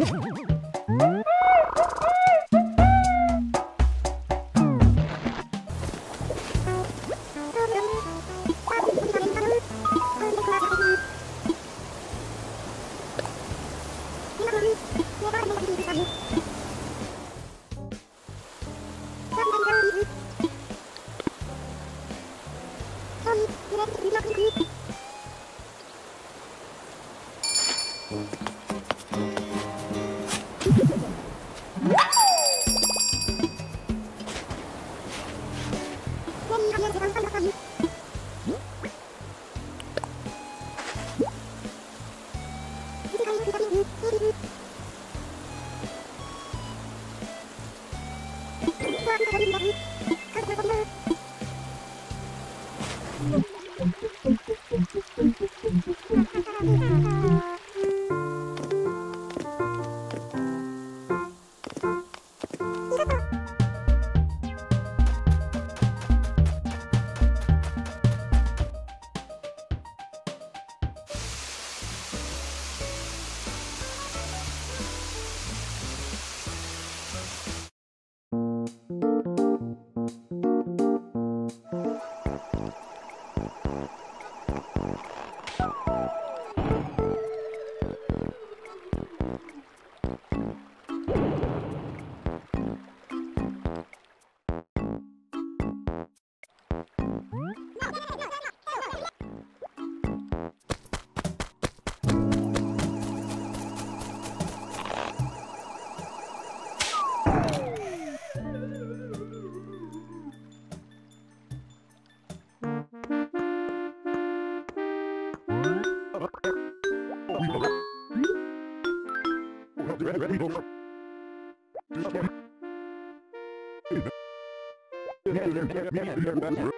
Woo! Mira, mira, mira,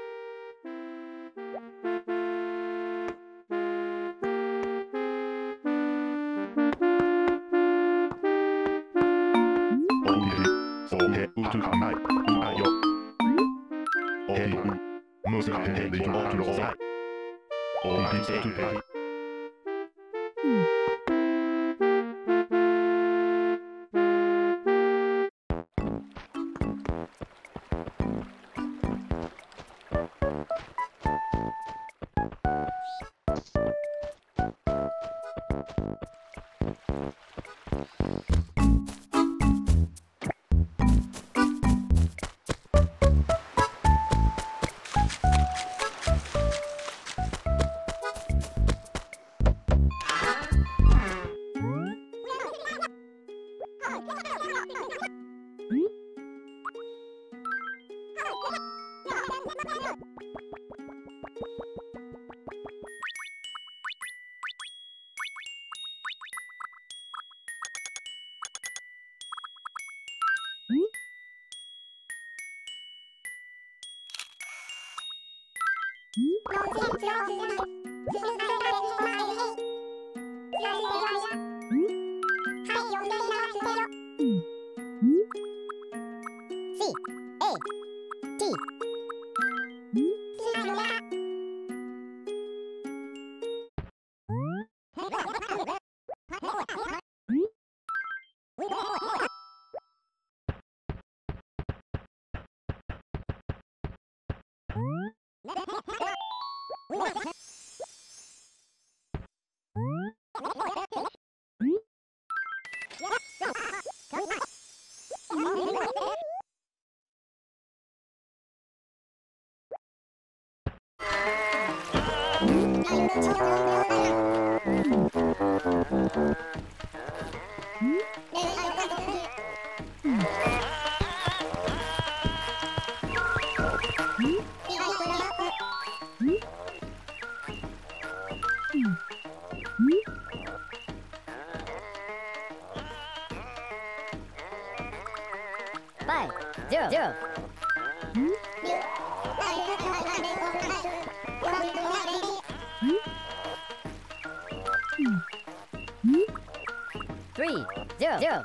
よし! Five, Three, zero, zero.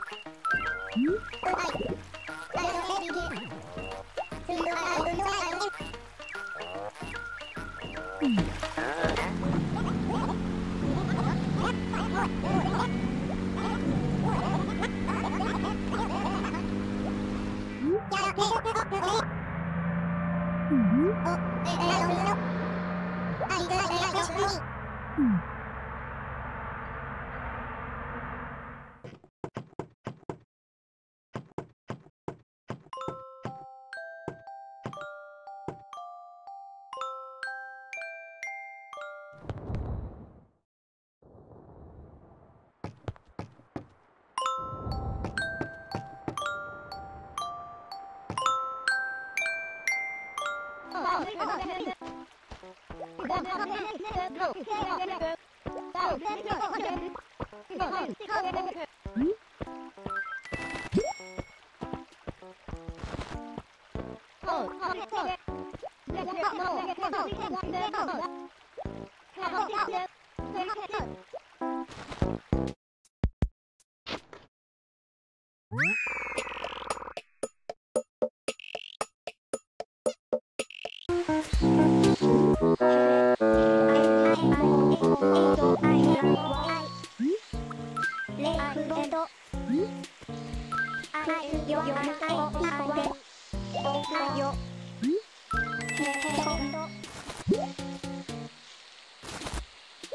Oh,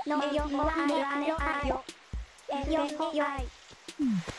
のよもあよあよ。あよ。えよほよい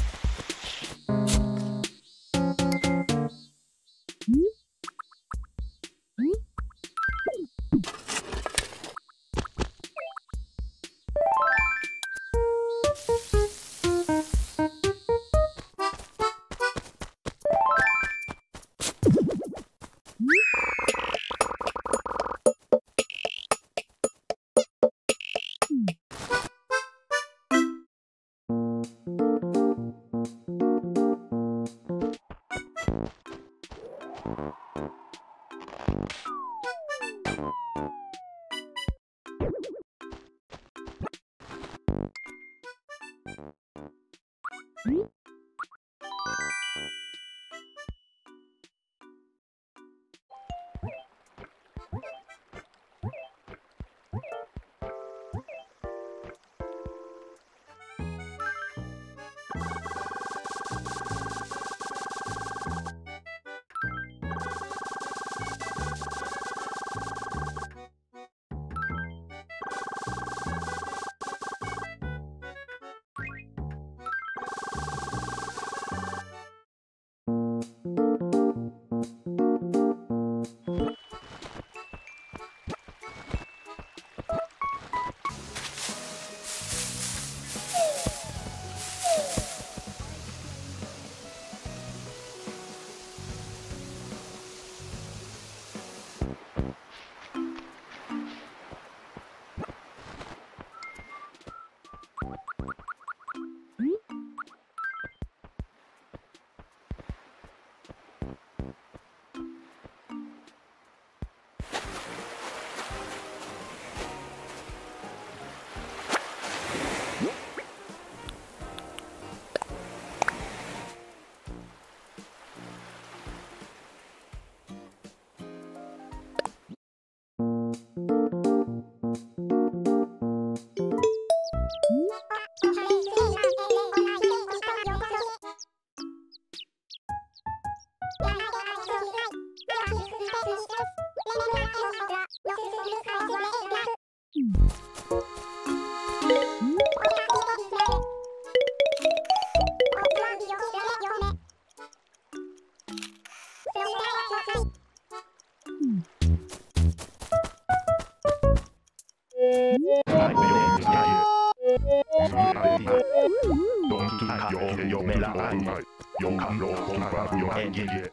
Welcome to Cat Your Metal Your Cat Your Combat Your Engine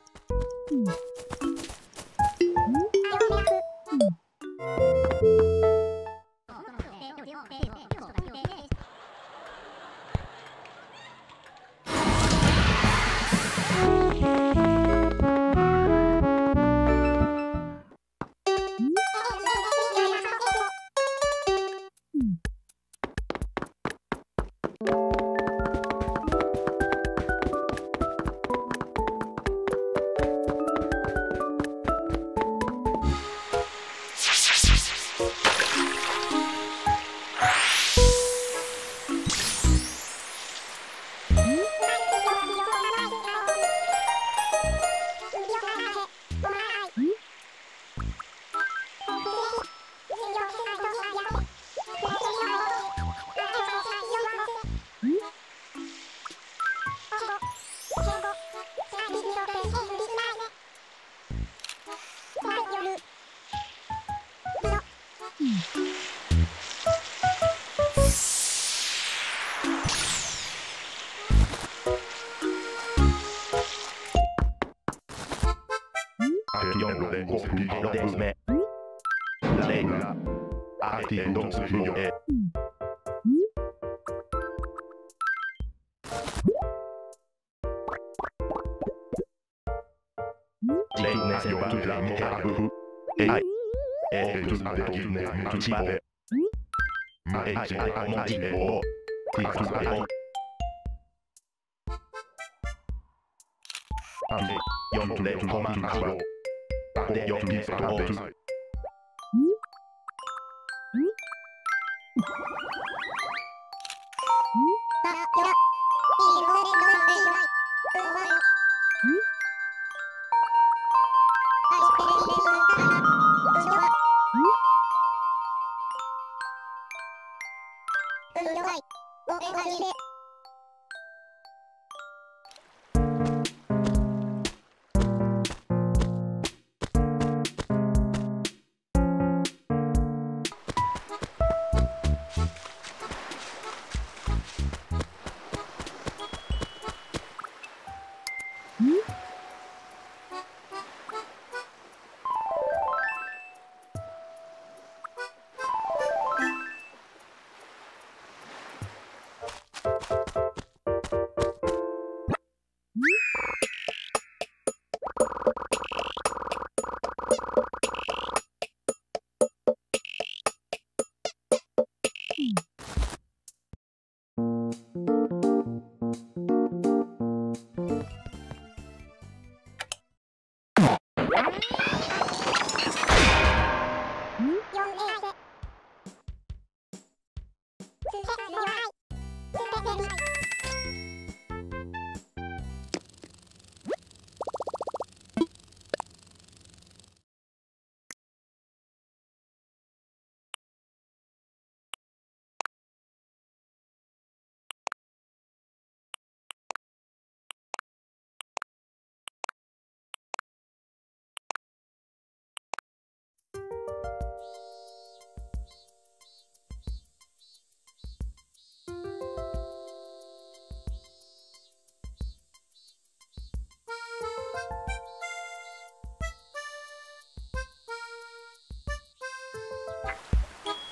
爱电动自由。记住那些最让你爱不爱，爱就是爱的那种气魄。爱是爱梦记我，记住爱梦。愛用力コマンだよ。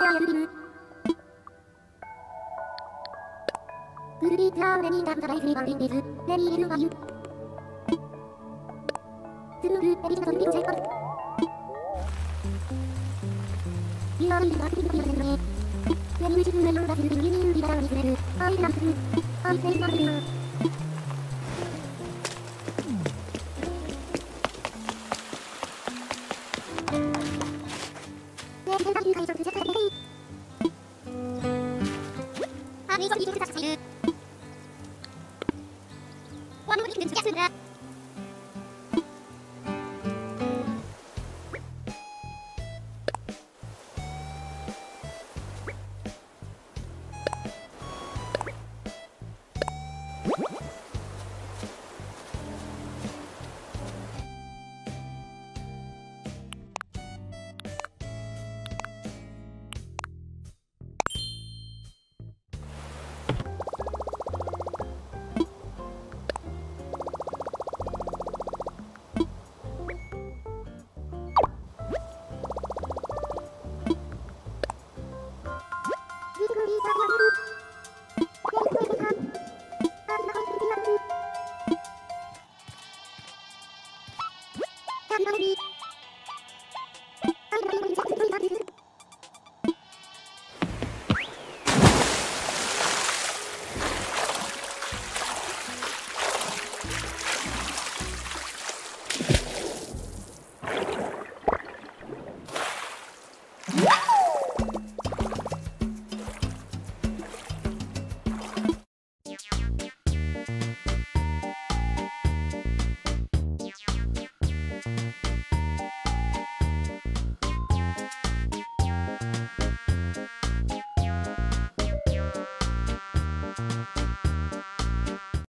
でやる。グリーターメニーなんだらいいバリンです。メニーいる。わよ。すぐエリザゾンビをチェック。ビアリーズバスティックですね。メニューシューメニューバスティックにユーリザーする。アンス。アイセ。たまに。